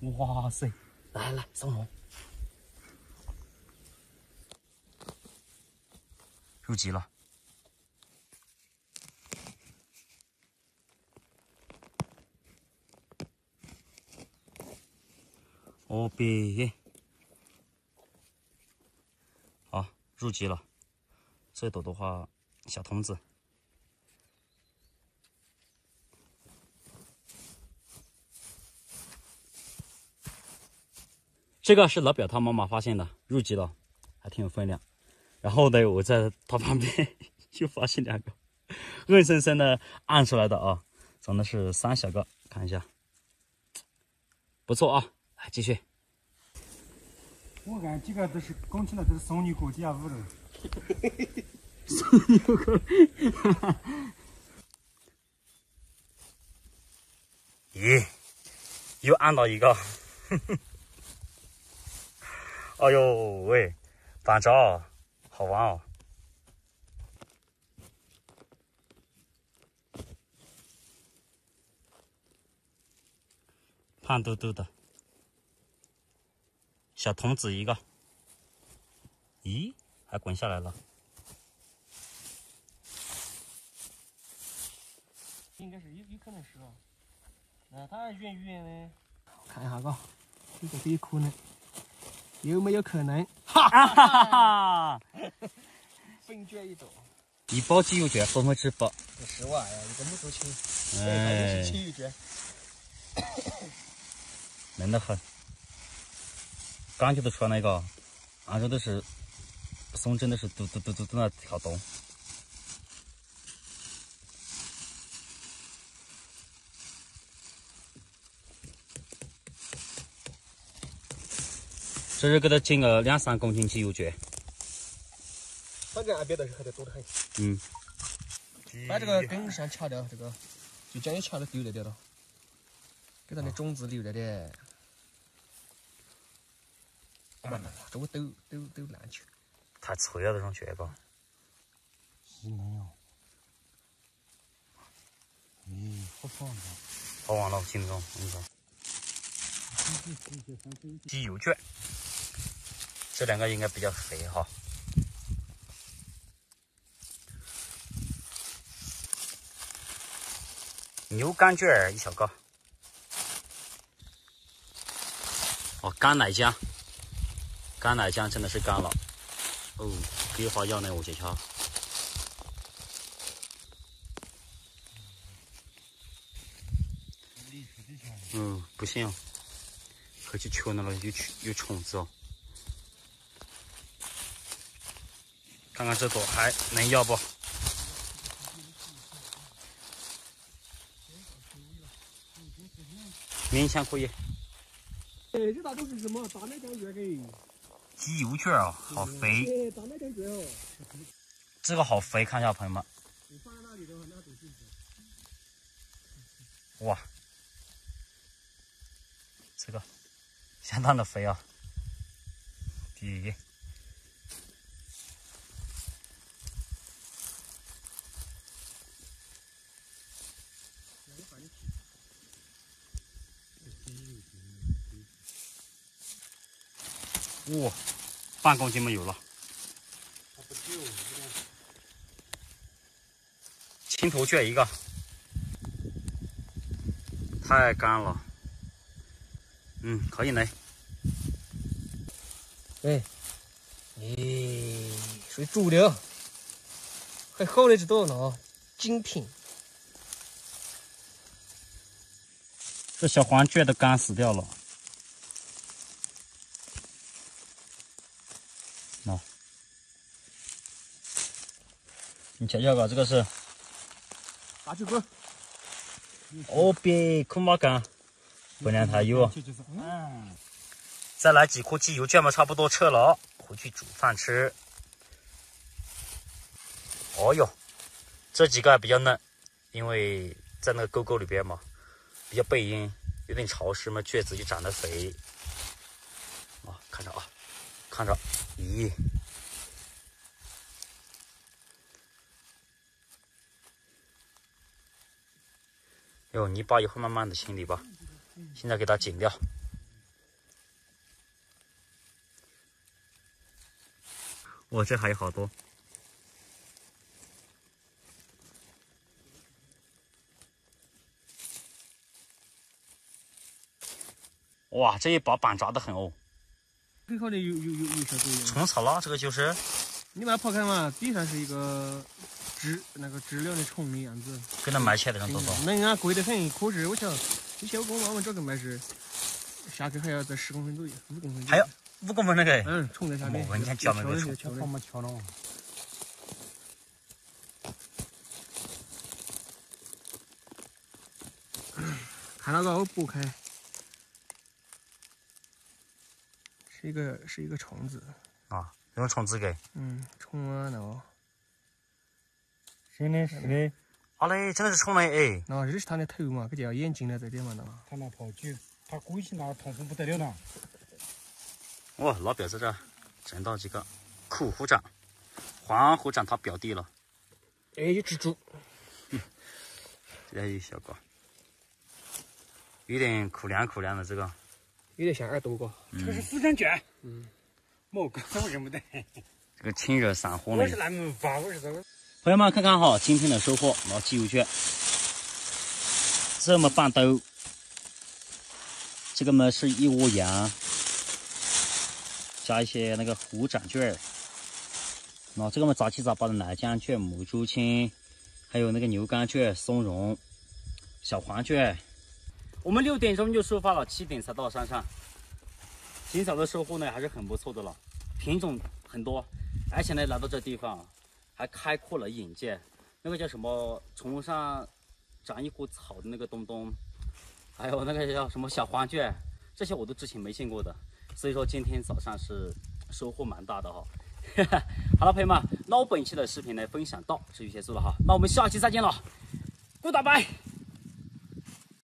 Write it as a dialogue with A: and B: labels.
A: 哇塞！来来，松龙，入籍了。哦，别，好，入籍了。这朵的话，小童子。这个是老表他妈妈发现的，入籍了，还挺有分量。然后呢，我在他旁边 又发现两个，硬生生的按出来的啊，总的是三小个，看一下，不错啊，来继续。
B: 我看几个都是拱起来，都是送你过底下屋了。
A: 送你过哈。咦，又按到一个。哎呦喂，反招，好玩哦！胖嘟嘟的小童子一个，咦，还滚下来了？
B: 应该是有有可能是哦。那它圆圆的，看一下嘎，这个有可能。有没有可能？哈哈哈哈！分卷一朵，
A: 一包鸡肉卷，分分之八。
B: 十万呀，一个木头青，哎，是鸡肉卷，
A: 嫩得很。感觉得出来那个，按照都是松针，都是嘟嘟嘟嘟嘟那跳动。这是给他进个两三公斤鸡油卷，
B: 反正岸边倒是还得多得很。
A: 嗯，
B: 把这个根上掐掉，这个就将你掐的丢了点了，给它的种子留了点。这个都都都烂去，
A: 太脆了这种卷吧？
B: 是那样。咦，好棒啊！
A: 好完了，听中，你说。机油卷。这两个应该比较肥哈，牛肝卷一小个，哦，干奶浆，干奶浆真的是干了，哦，桂花药呢？我瞧瞧，嗯，不行，回去取那了，有有虫子哦。看看这朵还能要不？勉强可以。
B: 哎，这大都是什么？大奶浆卷给。
A: 鸡油卷啊，好肥。
B: 大奶浆卷哦。
A: 这个好肥，看一下朋友们。哇，这个相当的肥啊！第。哇，半公斤没有了。青头雀一个，太干了。嗯，可以嘞。
B: 哎，咦，属于主流，还好的这朵呢，精品。
A: 这小黄雀都干死掉了。你瞧瞧，吧，这个是
B: 大球根，
A: 哦，别苦麻干，分量太有。嗯，再来几颗鸡油卷嘛，差不多撤了，回去煮饭吃。哦哟，这几个还比较嫩，因为在那个沟沟里边嘛，比较背阴，有点潮湿嘛，卷子就长得肥。啊，看着啊，看着，咦，哟，泥巴以后慢慢的清理吧，现在给它剪掉。哇，这还有好多。哇，这一把板扎的很哦。
B: 很好的有有有有效作用。
A: 虫草啦，这个就是。
B: 你把它刨开嘛，底下是一个知那个知了的虫的样子。
A: 给它卖起来的人多少？
B: 那人家贵得很，可是我瞧，以前我跟我妈妈这个卖是下去还要在十公分左右，五公分。
A: 还有五公分那个？
B: 嗯，虫在下面。
A: 我你看脚那个
B: 虫，
C: 敲嘛敲了。
B: 看那个我剥开。一个是一个虫子
A: 啊，用虫子给。
B: 嗯，虫啊，那个。
C: 是的，是的。
A: 好嘞，真的是虫嘞哎。
B: 那这是它的头嘛，这叫眼睛了，在这嘛那。
C: 它那泡酒，它估计那痛苦不得了了。
A: 哇，老表在这整到几个苦虎掌，黄虎掌他表弟了。
B: 哎，有蜘蛛。
A: 这有小个，有点可怜可怜的这个。
B: 有点像耳朵哥，
C: 这个是虎掌卷。嗯，蘑菇我认不得。
A: 这个清热散火的。
C: 我是南门发，我是这个。
A: 朋友们看看哈，今天的收获，拿鸡油卷，这么半兜，这个嘛是一窝羊，加一些那个虎掌卷儿，那这个嘛杂七杂八的奶浆卷、母猪青，还有那个牛肝卷、松茸、小黄卷。我们六点钟就出发了，七点才到山上。今早的收获呢还是很不错的了，品种很多，而且呢来到这地方还开阔了眼界。那个叫什么，从上长一股草的那个东东，还有那个叫什么小黄卷，这些我都之前没见过的。所以说今天早上是收获蛮大的哈。好了，朋友们，那我本期的视频呢分享到这就结束了哈。那我们下期再见了，Goodbye。